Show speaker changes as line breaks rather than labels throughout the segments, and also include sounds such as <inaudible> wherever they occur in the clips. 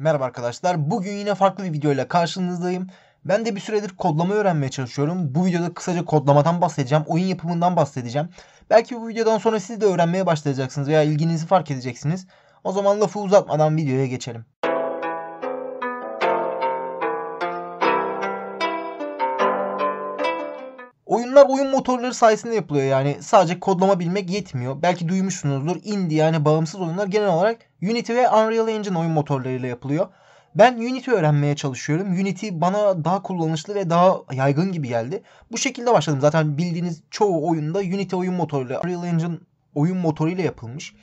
Merhaba arkadaşlar. Bugün yine farklı bir videoyla karşınızdayım. Ben de bir süredir kodlama öğrenmeye çalışıyorum. Bu videoda kısaca kodlamadan bahsedeceğim. Oyun yapımından bahsedeceğim. Belki bu videodan sonra siz de öğrenmeye başlayacaksınız veya ilginizi fark edeceksiniz. O zaman lafı uzatmadan videoya geçelim. Oyunlar oyun motorları sayesinde yapılıyor yani sadece kodlama bilmek yetmiyor. Belki duymuşsunuzdur indie yani bağımsız oyunlar genel olarak Unity ve Unreal Engine oyun motorlarıyla yapılıyor. Ben Unity öğrenmeye çalışıyorum. Unity bana daha kullanışlı ve daha yaygın gibi geldi. Bu şekilde başladım. Zaten bildiğiniz çoğu oyunda Unity oyun motoruyla, Unreal Engine oyun motoruyla yapılmış.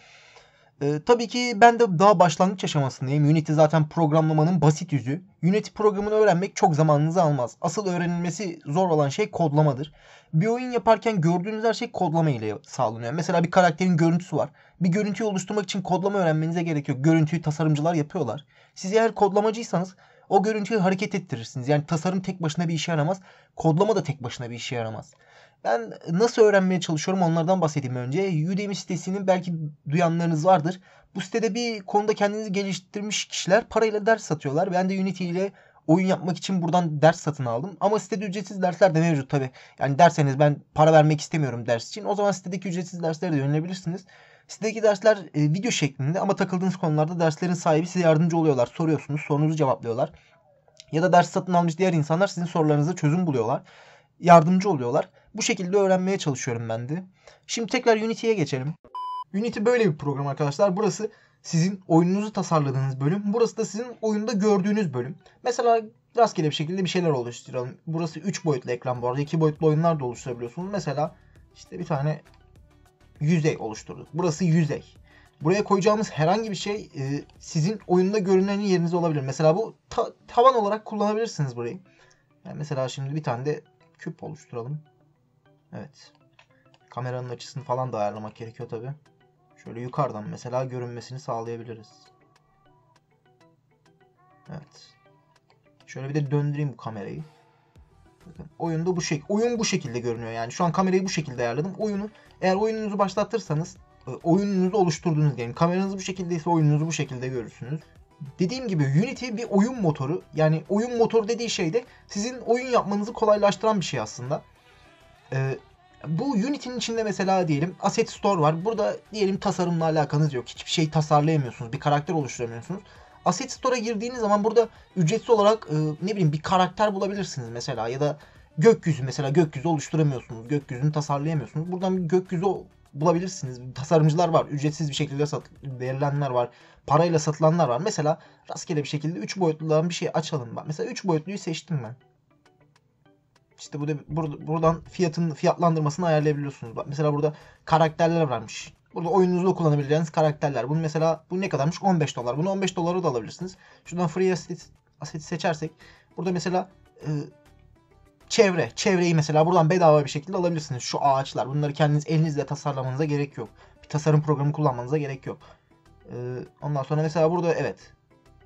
Ee, tabii ki ben de daha başlangıç aşamasındayım. Unity zaten programlamanın basit yüzü. Unity programını öğrenmek çok zamanınızı almaz. Asıl öğrenilmesi zor olan şey kodlamadır. Bir oyun yaparken gördüğünüz her şey kodlama ile sağlanıyor. Mesela bir karakterin görüntüsü var. Bir görüntüyü oluşturmak için kodlama öğrenmenize gerek yok. Görüntüyü tasarımcılar yapıyorlar. Siz eğer kodlamacıysanız o görüntüyü hareket ettirirsiniz. Yani tasarım tek başına bir işe yaramaz. Kodlama da tek başına bir işe yaramaz. Ben nasıl öğrenmeye çalışıyorum onlardan bahsedeyim önce. Udemy sitesinin belki duyanlarınız vardır. Bu sitede bir konuda kendinizi geliştirmiş kişiler parayla ders satıyorlar. Ben de Unity ile oyun yapmak için buradan ders satın aldım. Ama sitede ücretsiz dersler de mevcut tabi. Yani derseniz ben para vermek istemiyorum ders için. O zaman sitedeki ücretsiz derslere de yönelebilirsiniz. Sitedeki dersler e, video şeklinde ama takıldığınız konularda derslerin sahibi size yardımcı oluyorlar. Soruyorsunuz, sorunuzu cevaplıyorlar. Ya da ders satın almış diğer insanlar sizin sorularınıza çözüm buluyorlar. Yardımcı oluyorlar. Bu şekilde öğrenmeye çalışıyorum ben de. Şimdi tekrar Unity'ye geçelim. Unity böyle bir program arkadaşlar. Burası sizin oyununuzu tasarladığınız bölüm. Burası da sizin oyunda gördüğünüz bölüm. Mesela rastgele bir şekilde bir şeyler oluşturalım. Burası 3 boyutlu ekran bu arada. 2 boyutlu oyunlar da oluşturabiliyorsunuz. Mesela işte bir tane yüzey oluşturduk. Burası yüzey. Buraya koyacağımız herhangi bir şey e, sizin oyunda görünen yerinizde olabilir. Mesela bu ta- tavan olarak kullanabilirsiniz burayı. Yani mesela şimdi bir tane de küp oluşturalım. Evet. Kameranın açısını falan da ayarlamak gerekiyor tabi. Şöyle yukarıdan mesela görünmesini sağlayabiliriz. Evet. Şöyle bir de döndüreyim bu kamerayı. Bakın oyunda bu şek oyun bu şekilde görünüyor yani. Şu an kamerayı bu şekilde ayarladım. Oyunu eğer oyununuzu başlatırsanız e, oyununuzu oluşturduğunuz game. Kameranız bu şekildeyse oyununuzu bu şekilde görürsünüz. Dediğim gibi Unity bir oyun motoru. Yani oyun motoru dediği şey de sizin oyun yapmanızı kolaylaştıran bir şey aslında. Ee, bu Unity'nin içinde mesela diyelim Asset Store var. Burada diyelim tasarımla alakanız yok. Hiçbir şey tasarlayamıyorsunuz. Bir karakter oluşturamıyorsunuz. Asset Store'a girdiğiniz zaman burada ücretsiz olarak e, ne bileyim bir karakter bulabilirsiniz mesela ya da gökyüzü mesela gökyüzü oluşturamıyorsunuz. Gökyüzünü tasarlayamıyorsunuz. Buradan bir gökyüzü bulabilirsiniz. Tasarımcılar var. Ücretsiz bir şekilde sat verilenler var. Parayla satılanlar var. Mesela rastgele bir şekilde 3 boyutludan bir şey açalım. Bak mesela 3 boyutluyu seçtim ben. İşte burada bur buradan fiyatın fiyatlandırmasını ayarlayabiliyorsunuz. Bak mesela burada karakterler varmış. Burada oyununuzda kullanabileceğiniz karakterler. Bunu mesela bu ne kadarmış? 15 dolar. Bunu 15 dolara da alabilirsiniz. Şuradan free asset, asset seçersek burada mesela e, çevre. Çevreyi mesela buradan bedava bir şekilde alabilirsiniz. Şu ağaçlar. Bunları kendiniz elinizle tasarlamanıza gerek yok. Bir tasarım programı kullanmanıza gerek yok. E, ondan sonra mesela burada evet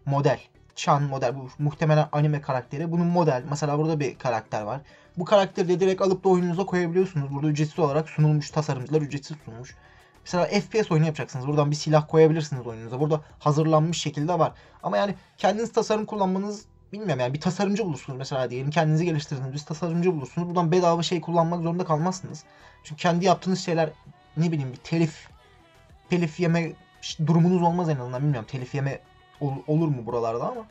model. Chan model bu muhtemelen anime karakteri. Bunun model. Mesela burada bir karakter var. Bu karakteri de direkt alıp da oyununuza koyabiliyorsunuz. Burada ücretsiz olarak sunulmuş. Tasarımcılar ücretsiz sunmuş. Mesela FPS oyunu yapacaksınız. Buradan bir silah koyabilirsiniz oyununuza. Burada hazırlanmış şekilde var. Ama yani kendiniz tasarım kullanmanız bilmiyorum yani bir tasarımcı bulursunuz mesela diyelim kendinizi geliştirdiniz bir tasarımcı bulursunuz. Buradan bedava şey kullanmak zorunda kalmazsınız. Çünkü kendi yaptığınız şeyler ne bileyim bir telif telif yeme durumunuz olmaz en azından bilmiyorum telif yeme ol, olur mu buralarda ama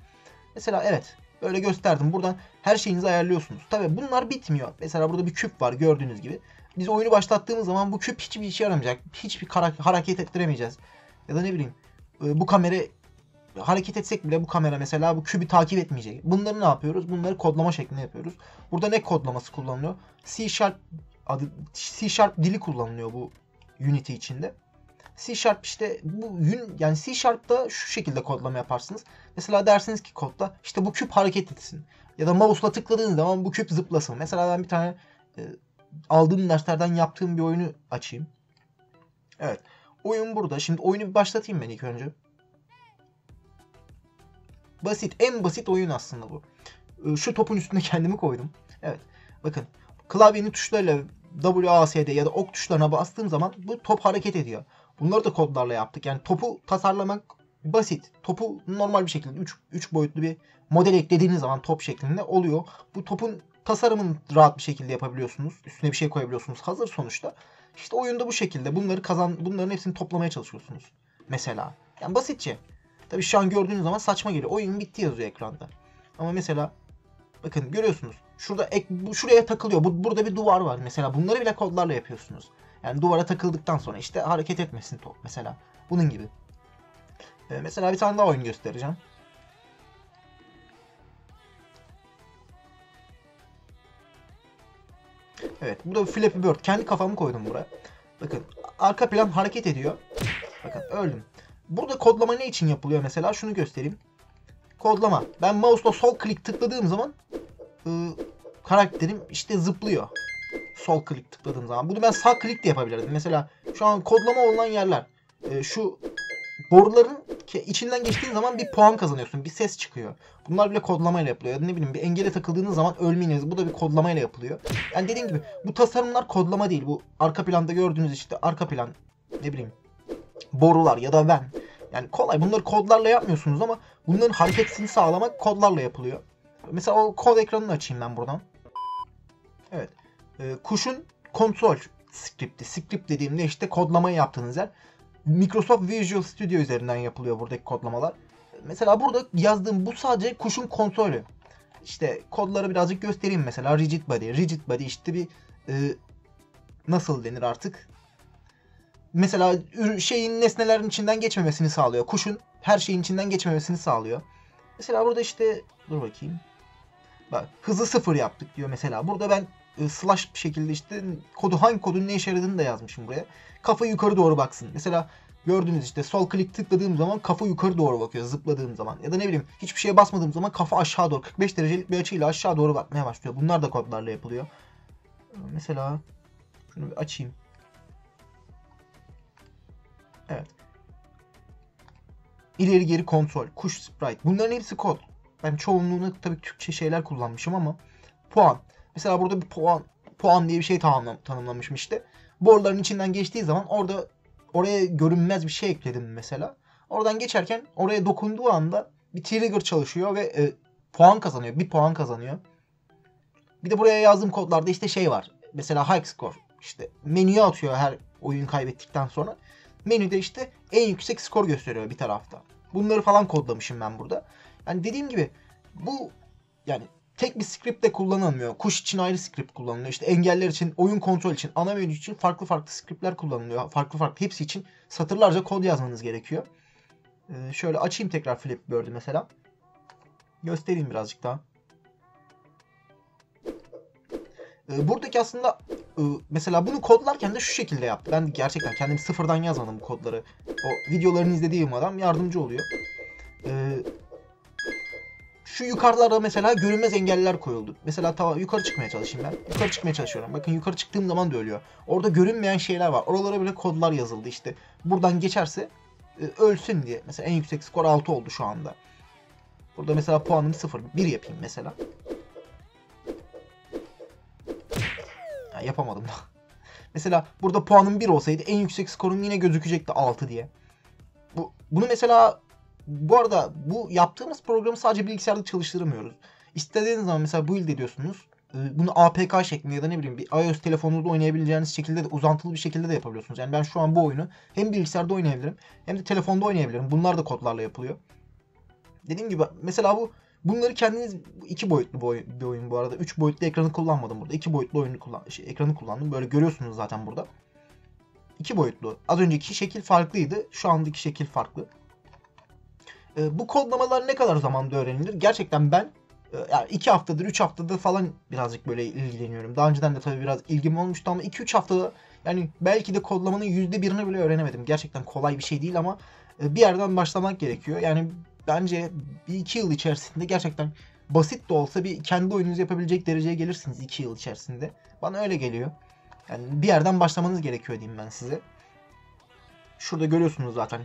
mesela evet böyle gösterdim buradan her şeyinizi ayarlıyorsunuz. Tabi bunlar bitmiyor. Mesela burada bir küp var gördüğünüz gibi. Biz oyunu başlattığımız zaman bu küp hiçbir işe yaramayacak. Hiçbir hareket ettiremeyeceğiz. Ya da ne bileyim bu kamera hareket etsek bile bu kamera mesela bu kübü takip etmeyecek. Bunları ne yapıyoruz? Bunları kodlama şeklinde yapıyoruz. Burada ne kodlaması kullanılıyor? C Sharp adı C Sharp dili kullanılıyor bu Unity içinde. C Sharp işte bu yani C Sharp'ta şu şekilde kodlama yaparsınız. Mesela dersiniz ki kodda işte bu küp hareket etsin. Ya da mouse'la tıkladığınız zaman bu küp zıplasın. Mesela ben bir tane e, aldığım derslerden yaptığım bir oyunu açayım. Evet. Oyun burada. Şimdi oyunu bir başlatayım ben ilk önce. Basit. En basit oyun aslında bu. Ee, şu topun üstüne <laughs> kendimi koydum. Evet. Bakın. Klavyenin tuşlarıyla WASD ya da ok tuşlarına bastığım zaman bu top hareket ediyor. Bunları da kodlarla yaptık. Yani topu tasarlamak basit. Topu normal bir şekilde 3 3 boyutlu bir model eklediğiniz zaman top şeklinde oluyor. Bu topun tasarımını rahat bir şekilde yapabiliyorsunuz. Üstüne bir şey koyabiliyorsunuz. Hazır sonuçta. İşte oyunda bu şekilde bunları kazan bunların hepsini toplamaya çalışıyorsunuz. Mesela. Yani basitçe. Tabii şu an gördüğünüz zaman saçma geliyor. Oyun bitti yazıyor ekranda. Ama mesela bakın görüyorsunuz. Şurada ek, bu şuraya takılıyor. Bu, burada bir duvar var mesela. Bunları bile kodlarla yapıyorsunuz. Yani duvara takıldıktan sonra işte hareket etmesin top mesela. Bunun gibi. Ee, mesela bir tane daha oyun göstereceğim. Evet burada bir Flappy Bird. Kendi kafamı koydum buraya. Bakın arka plan hareket ediyor. Bakın öldüm. Burada kodlama ne için yapılıyor mesela? Şunu göstereyim. Kodlama. Ben mouse'la sol klik tıkladığım zaman ıı, karakterim işte zıplıyor. Sol klik tıkladığım zaman. Bunu ben sağ klik de yapabilirdim. Mesela şu an kodlama olan yerler. E, şu boruların içinden geçtiğin zaman bir puan kazanıyorsun. Bir ses çıkıyor. Bunlar bile kodlamayla yapılıyor. Ya da ne bileyim bir engele takıldığınız zaman ölmeyiniz. Bu da bir kodlamayla yapılıyor. Yani dediğim gibi bu tasarımlar kodlama değil. Bu arka planda gördüğünüz işte arka plan ne bileyim borular ya da ben. Yani kolay. Bunları kodlarla yapmıyorsunuz ama bunların hareketini sağlamak kodlarla yapılıyor. Mesela o kod ekranını açayım ben buradan. Evet. Ee, kuşun kontrol script'i. Script dediğimde işte kodlamayı yaptığınız yer. Microsoft Visual Studio üzerinden yapılıyor buradaki kodlamalar. Mesela burada yazdığım bu sadece kuşun kontrolü. İşte kodları birazcık göstereyim mesela. Rigid body. Rigid body işte bir e, nasıl denir artık? Mesela şeyin nesnelerin içinden geçmemesini sağlıyor. Kuşun her şeyin içinden geçmemesini sağlıyor. Mesela burada işte dur bakayım. Bak hızı sıfır yaptık diyor mesela. Burada ben e, slash bir şekilde işte kodu hangi kodun ne işe yaradığını da yazmışım buraya. Kafa yukarı doğru baksın. Mesela gördüğünüz işte sol klik tıkladığım zaman kafa yukarı doğru bakıyor zıpladığım zaman. Ya da ne bileyim hiçbir şeye basmadığım zaman kafa aşağı doğru 45 derecelik bir açıyla aşağı doğru bakmaya başlıyor. Bunlar da kodlarla yapılıyor. Mesela şunu bir açayım. Evet. İleri geri kontrol, kuş sprite. Bunların hepsi kod. Ben çoğunluğunu tabii Türkçe şeyler kullanmışım ama puan. Mesela burada bir puan puan diye bir şey tanımlam tanımlamışım işte. Boruların içinden geçtiği zaman orada oraya görünmez bir şey ekledim mesela. Oradan geçerken oraya dokunduğu anda bir trigger çalışıyor ve e, puan kazanıyor. Bir puan kazanıyor. Bir de buraya yazdığım kodlarda işte şey var. Mesela high score. İşte menüye atıyor her oyun kaybettikten sonra. Menüde işte en yüksek skor gösteriyor bir tarafta. Bunları falan kodlamışım ben burada. Yani dediğim gibi bu yani tek bir script de kullanılmıyor. Kuş için ayrı script kullanılıyor. İşte engeller için, oyun kontrol için, ana menü için farklı farklı scriptler kullanılıyor. Farklı farklı hepsi için satırlarca kod yazmanız gerekiyor. Ee, şöyle açayım tekrar Bird'ü mesela. Göstereyim birazcık daha. Ee, buradaki aslında e, mesela bunu kodlarken de şu şekilde yaptı. Ben gerçekten kendim sıfırdan yazmadım bu kodları. O videolarını izlediğim adam yardımcı oluyor. Ee, şu yukarılarda mesela görünmez engeller koyuldu. Mesela tava yukarı çıkmaya çalışayım ben. Yukarı çıkmaya çalışıyorum. Bakın yukarı çıktığım zaman da ölüyor. Orada görünmeyen şeyler var. Oralara bile kodlar yazıldı işte. Buradan geçerse e, ölsün diye. Mesela en yüksek skor 6 oldu şu anda. Burada mesela puanım 0. 1 yapayım mesela. Ya yapamadım da. <laughs> mesela burada puanım 1 olsaydı en yüksek skorum yine gözükecekti 6 diye. Bu, bunu mesela bu arada bu yaptığımız programı sadece bilgisayarda çalıştıramıyoruz. İstediğiniz zaman mesela build ediyorsunuz. Ee, bunu APK şeklinde ya da ne bileyim bir iOS telefonunuzda oynayabileceğiniz şekilde de uzantılı bir şekilde de yapabiliyorsunuz. Yani ben şu an bu oyunu hem bilgisayarda oynayabilirim hem de telefonda oynayabilirim. Bunlar da kodlarla yapılıyor. Dediğim gibi mesela bu bunları kendiniz iki boyutlu bir oyun bu arada. Üç boyutlu ekranı kullanmadım burada. İki boyutlu oyunu kullan şey, ekranı kullandım. Böyle görüyorsunuz zaten burada. İki boyutlu. Az önceki şekil farklıydı. Şu andaki şekil farklı. Ee, bu kodlamalar ne kadar zamanda öğrenilir? Gerçekten ben e, yani iki haftadır, üç haftadır falan birazcık böyle ilgileniyorum. Daha önceden de tabii biraz ilgim olmuştu ama iki üç haftada yani belki de kodlamanın yüzde birini bile öğrenemedim. Gerçekten kolay bir şey değil ama e, bir yerden başlamak gerekiyor. Yani bence bir iki yıl içerisinde gerçekten basit de olsa bir kendi oyununuzu yapabilecek dereceye gelirsiniz iki yıl içerisinde. Bana öyle geliyor. Yani bir yerden başlamanız gerekiyor diyeyim ben size. Şurada görüyorsunuz zaten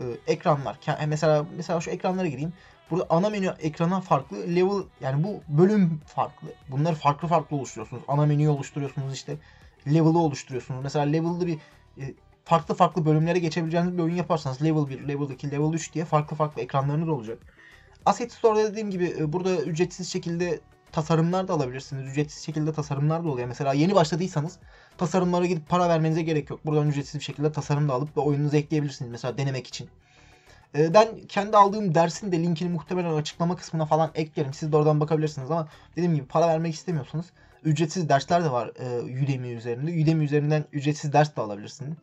e, ekranlar. Mesela mesela şu ekranlara gireyim. Burada ana menü ekrana farklı, level yani bu bölüm farklı. Bunları farklı farklı oluşturuyorsunuz. Ana menüyü oluşturuyorsunuz işte. Level'ı oluşturuyorsunuz. Mesela level'lı bir e, farklı farklı bölümlere geçebileceğiniz bir oyun yaparsanız level 1, level 2, level 3 diye farklı farklı ekranlarınız olacak. Asset Store'da dediğim gibi e, burada ücretsiz şekilde tasarımlar da alabilirsiniz. Ücretsiz şekilde tasarımlar da oluyor. Mesela yeni başladıysanız tasarımlara gidip para vermenize gerek yok. Buradan ücretsiz bir şekilde tasarım da alıp ve oyununuza ekleyebilirsiniz. Mesela denemek için. E, ben kendi aldığım dersin de linkini muhtemelen açıklama kısmına falan eklerim. Siz de oradan bakabilirsiniz ama dediğim gibi para vermek istemiyorsanız ücretsiz dersler de var e, Udemy üzerinde. Udemy üzerinden ücretsiz ders de alabilirsiniz.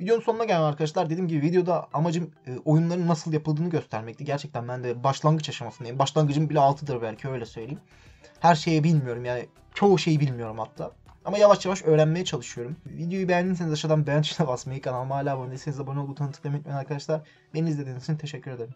Videonun sonuna geldim arkadaşlar. Dediğim gibi videoda amacım e, oyunların nasıl yapıldığını göstermekti. Gerçekten ben de başlangıç aşamasındayım. Başlangıcım bile 6'dır belki öyle söyleyeyim. Her şeyi bilmiyorum yani çoğu şeyi bilmiyorum hatta. Ama yavaş yavaş öğrenmeye çalışıyorum. Videoyu beğendiyseniz aşağıdan beğen tuşuna basmayı, kanalıma hala abone değilseniz abone ol butonuna tıklamayı unutmayın arkadaşlar. Beni izlediğiniz için teşekkür ederim.